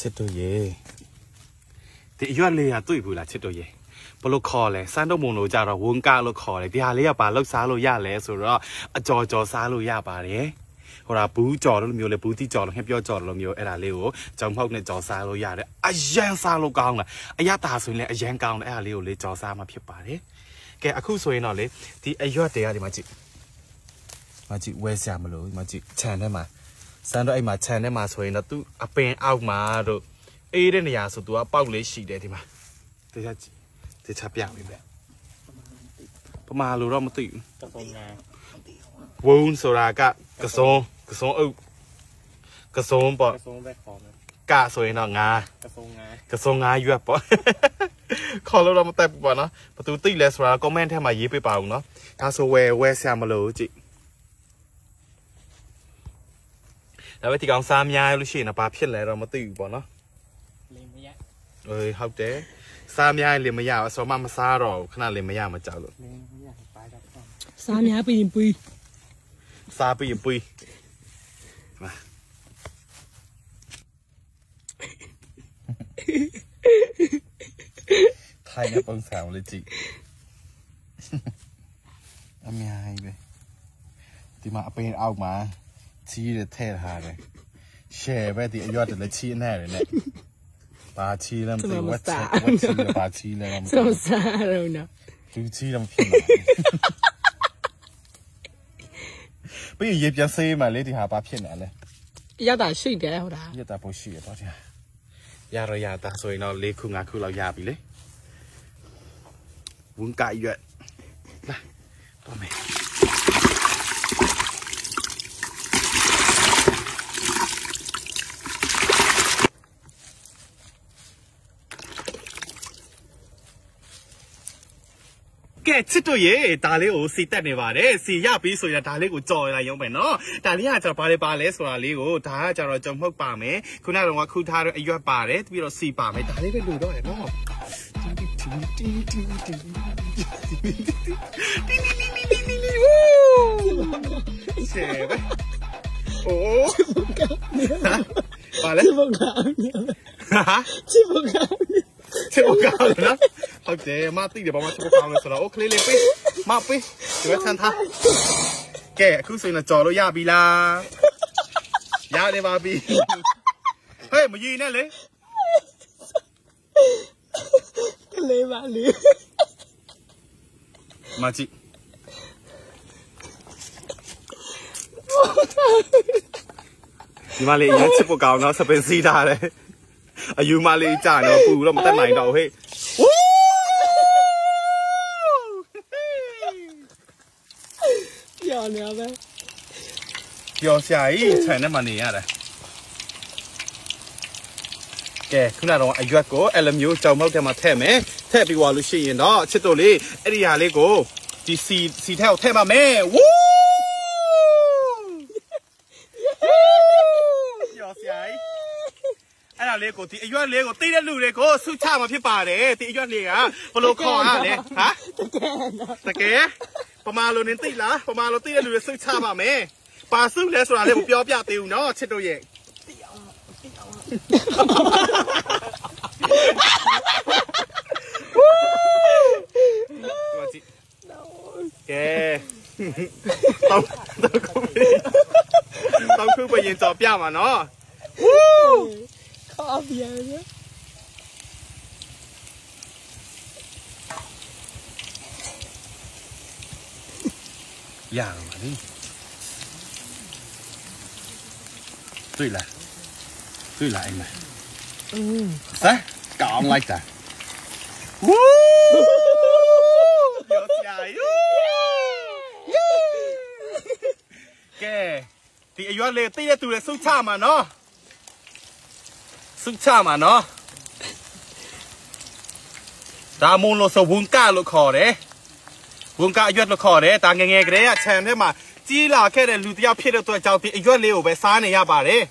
ချစ်တို့ရေဒီအရွက်လေးကတွေ့ဘူးလားချစ်တို့ရေဘလို့ခေါ်လဲစမ်းတော့မုံလို့ကြတော့ဝန်ကလို့ခေါ်တယ်ဒီဟာလေးကဘာလောက်စားလို့ရလဲဆိုတော့အကြော်ကြော်စားလို့ရပါတယ်ဟိုဒါဘူးကြော်လို့မျိုးလေဘူးတိကြော်လို့ငှက်ပြောကြော်လို့မျိုးအဲ့ဒါလေးကိုကြောင်ဖောက်နဲ့ကြော်စားလို့ရတယ်အရန်စားလို့ကောင်းလားအရတာဆိုရင်လည်းအရန်ကောင်းတယ်အဲ့ဒါလေးကိုလေကြော်စားမှဖြစ်ပါတယ်ကဲအခုဆိုရင်တော့လေဒီအရွက်တွေကဒီမှာကြည့်မကြည့်ဝဲစရာမလို့ဒီမှာကြည့်ခြံထဲမှာ စမ်းတော့အဲ့မှာခြံထဲမှာဆိုရင်တော့ तू အပင်အောက်မှာတို့အေးတဲ့နေရာဆို तू ကပေါက်လေးရှိတယ်ဒီမှာတေချာကြည့်တေချာပြပြီပဲပမာလို့တော့မသိဘူးတပုံနာဝုန်းဆိုတာကကစုံကစုံအုပ်ကစုံပေါ့ကစုံပဲခေါ်မယ်ကဆိုရင်တော့ငါကစုံငါကစုံငါရွက်ပေါ့ခေါ်လို့တော့မတက်ဘူးပေါ့နော်ဘသူသိလဲဆိုတာ comment ထဲမှာရေးပေးပါဦးနော်ဒါဆိုဝယ်ဝယ်ဆရာမလို့ကြည့် แล้วไปที่กองซามยาลูชินนะปลาเพี้ยนแลยเรามาตื่นบ่เนาะเอ้ยเขาเจ๊สามยาเลี้ยงมายาวสอมามาซาเราขนาดเลี้ยงมายาวมาเจ้าเลยซามยายปีนปุยซาปีนปุยมาไทยนะปังสาวเลยจิทำยายไปที่มาเป็นเอามา ချီးရထဲ့ထားတယ်ရှယ်ပဲဒီအရွက်တလည်းချီးနေတယ်နဲ့ဘာချီးလဲမသိဘူးဝတ်ချက်ဝတ်ချီးလဲဘာချီးလဲမသိစောဘူးစားတော့နော်သူချီးတော့မဖြစ်နိုင်ဘူးပြီးရင်ရေပြန်ဆေးမှလေဒီဟာဘာဖြစ်နေလဲရတာရှိတယ်ဟုတ်လားရတာပိုရှိရတော့ကြာရရရတာဆိုရင်တော့၄ခု၅ခုလောက်ရပြီလေဝန်ကရွက်လာတော့မယ် ကဲချစ်တို့ရဲ့ဒါလေးကိုစီတက်နေပါတယ်စီရပြီဆိုရင်ဒါလေးကိုကြော်လိုက်ရုံပဲနော်ဒါလေးကကျွန်တော်ဘာတွေပါလဲဆိုတာလေးကိုဒါကကျွန်တော်ကြုံမှုတ်ပါမယ်ခုနကတော့ခူထားတဲ့အရွက်ပါတယ်ပြီးတော့စီပါမယ်ဒါလေးပဲလူတော့ရနော်ရှေ့ပဲโอ้ပါလေချစ်ဖို့ကောင်းတယ်ဟာချစ်ဖို့ကောင်းတယ်ချစ်ဖို့ကောင်းတယ်နော် ဟုတ်တယ်မသိတယ်ဘာမှချစ်ဖို့ကောင်းလဲဆိုတော့โอเคလေးပေးမပေးဒီကချန်ထားကဲအခုဆိုရင်ကြော်လို့ရပြီလားရနေပါပြီဟေးမကြီးနဲ့လေ ကလေးပါလေ မကြီးဒီမလေးရချစ်ဖို့ကောင်းတော့စပင်စီးထားတယ်အယူမလေးကြာတော့ပူတော့မတက်နိုင်တော့ဟေး ပြောနေပဲပျော်စရာကြီးခြံထဲမှာနေရတယ်ကဲခုနကတော့အရွက်ကိုအဲ့လိုမျိုးကြောင်မောက်ထဲမှာထည့်မယ်ထည့်ပြီးသွားလို့ရှိရင်တော့ချစ်တို့လေးအဲ့ဒီဟာလေးကိုဒီစီစီထဲကိုထည့်ပါမယ်ဝူးပျော်စရာကြီးအဲ့ဒါလေးကိုဒီအရွက်လေးကိုတိတဲ့လူတွေကိုဆုချမှာဖြစ်ပါတယ်ဒီအရွက်လေးကဘယ်လိုခေါ်ရလဲဟာတကယ်နော်တကယ် ပမာလိုနေသိလားပမာလိုသိတဲ့လူတွေစိတ်ချပါမယ်ပါစုလဲဆိုတာလေးကိုပြောပြသေးဦးနော်ချစ်တို့ရဲ့တိအောင်ကဲတော့တော့ခုပဲတော့ခုပဲရင်ကြော်ပြမှာနော်ခေါ်ပြန်ရရ တော့ပါလေတွေ့လားတွေ့လားအိမ်မอืมစမ်းကောင်းလိုက်တာဝူးပြောစရာယူကဲဒီအရွက်လေးသိတဲ့သူတွေစုချမှာနော်စုချမှာနော်ဒါမုံလို့ဆို ဝန်ကလို့ခေါ်တယ်ဝန်ကအရွက်လို့ခေါ်တယ်ဒါငယ်ငယ်ကလေးကခြံထဲမှာကြီးလာခဲ့တဲ့လူတစ်ယောက်ဖြစ်တဲ့အတွက်ကြောင့်ဒီအရွက်လေးကိုပဲစားနေရပါတယ်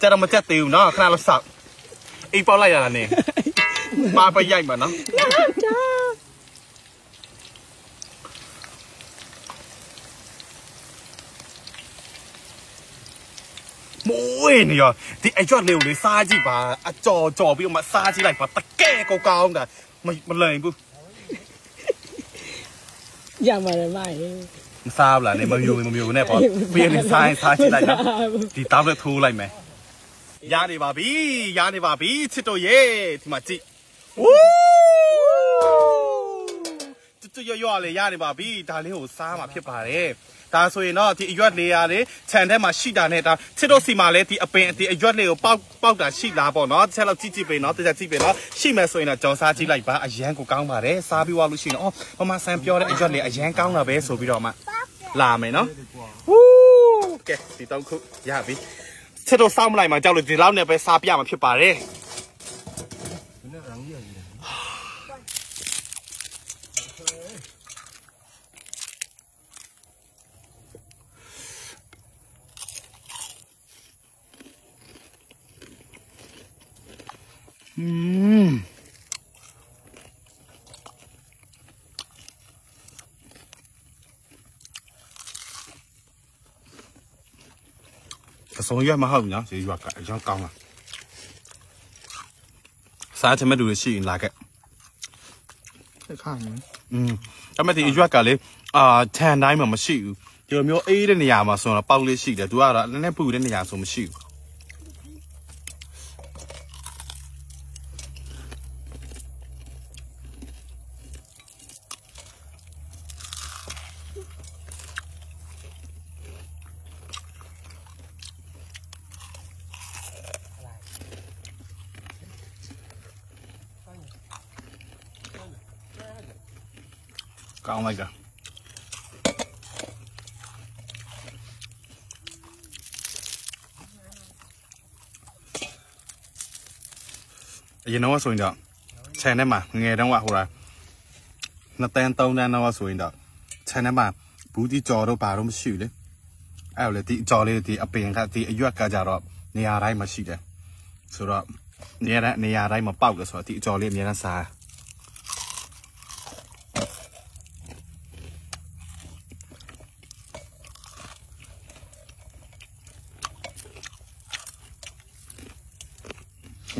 ကြတော့မချက်သေးဘူးနော်ခဏလောက်စောက်အိမ်ပေါက်လိုက်ရတာနေပါပရိုက်မှာနော်ကမိုးရင်နေရောဒီအရွက်လေးကိုလေစားကြည့်ပါအကြော်ကြော်ပြီးတော့မှစားကြည့်လိုက်ပါတကဲကောကောင်းတာ မမလိန်ဘူးရပါတယ်မရေမစားဘူးလားနေမမျိုးမမျိုးနဲ့ပေါ့ပြီးရင်စားရင်စားကြည့်လိုက်နော်ဒီတောက်လက်ထိုးလိုက်မယ်ရနေပါပြီရနေပါပြီချစ်တို့ရေဒီမှာကြည့်ဝူး တူတူရွရွလေးရနေပါပြီဒါလေးကိုစားမှာဖြစ်ပါတယ်ဒါဆိုရင်တော့ဒီအရွက်လေးရလေခြံထဲမှာရှိတာနဲ့ဒါချစ်တို့စီမှာလည်းဒီအပင်ဒီအရွက်လေးကိုပေါက်ပေါက်တာရှိလားပေါ့နော်တစ်ချက်လောက်ကြည့်ကြည့်ပေးနော်တစ်ချက်ကြည့်ပေးနော်ရှိမယ်ဆိုရင်တော့ကြော်စားကြည့်လိုက်ပါအရန်ကိုကောင်းပါတယ်စားပြီးွားလို့ရှိရင်အော်မမဆန်ပြောတဲ့အရွက်လေးအရန်ကောင်းတာပဲဆိုပြီးတော့မှလာမယ်နော်ဝူးကဲဒီတော့ခုရပြီချစ်တို့စောင်းမလိုက်မှာကြောက်လို့ဒီလောက်နဲ့ပဲစားပြမှာဖြစ်ပါတယ် อืมအစုံရွက်မဟုတ်ဘူးနော်ဒီရွက်ကအရင်ကောင်းလားစား ချင်မဲ့လူတွေရှိရင်လာခဲ့ဆက်ခါနေอืมအမဒီရွက်ကလေအာထန်တိုင်းမှာမရှိဘူးဒီလိုမျိုးအေးတဲ့နေရာမှာဆိုတော့ပေါက်လေးရှိတယ်သူကတော့နည်းနည်းပူတဲ့နေရာဆိုမရှိဘူး ကောင်းလိုက်တာအရင်တော့ဆိုရင်တော့ခြံထဲမှာငငယ်တုန်းကဟိုလားနှစ်တန်းသုံးတန်းတော့ဆိုရင်တော့ခြံထဲမှာဘူးဒီကြော်တော့ဘာတော့မရှိဘူးလေအဲ့လိုလေဒီကြော်လေးဒီအပင်ကဒီအရွက်ကကြတော့နေရာတိုင်းမှာရှိတယ်ဆိုတော့နေရာတိုင်းနေရာတိုင်းမှာပေါက်တယ်ဆိုတော့ဒီအကြော်လေးအများနဲ့စား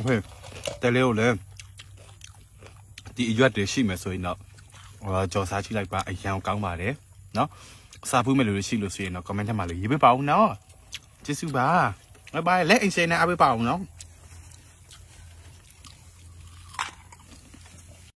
ဟဲ့တဲလေးကိုလည်းဒီအရွက်တွေရှိမယ်ဆိုရင်တော့ဟိုကြော်စားကြည့်လိုက်ပါအရန်ကောင်းပါတယ်နော်စားဖို့မဲ့လူတွေရှိလို့ဆိုရင်တော့ comment ထဲမှာလေးရေးပေးပါဦးနော်ကျေးဇူးပါဘိုင်ဘိုင်လက်အင်ရှင်နဲ့အားပေးပါဦးနော်